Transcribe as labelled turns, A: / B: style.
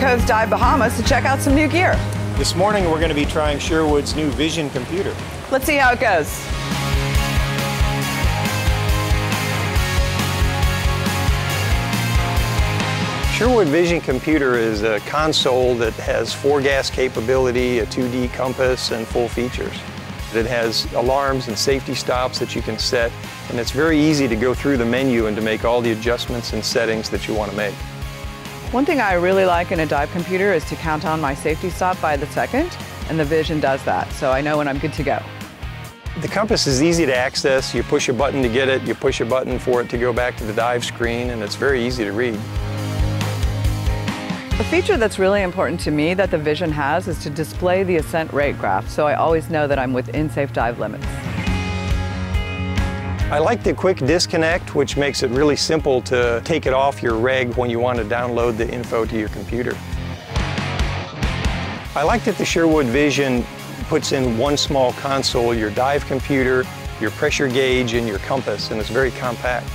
A: Cove's Dive Bahamas to check out some new gear.
B: This morning we're going to be trying Sherwood's new Vision computer.
A: Let's see how it goes.
C: Sherwood Vision Computer is a console that has four gas capability, a 2D compass, and full features. It has alarms and safety stops that you can set, and it's very easy to go through the menu and to make all the adjustments and settings that you want to make.
A: One thing I really like in a dive computer is to count on my safety stop by the second, and the Vision does that, so I know when I'm good to go.
C: The compass is easy to access. You push a button to get it, you push a button for it to go back to the dive screen, and it's very easy to read.
A: A feature that's really important to me that the Vision has is to display the ascent rate graph, so I always know that I'm within safe dive limits.
C: I like the quick disconnect, which makes it really simple to take it off your reg when you want to download the info to your computer. I like that the Sherwood Vision puts in one small console your dive computer, your pressure gauge, and your compass, and it's very compact.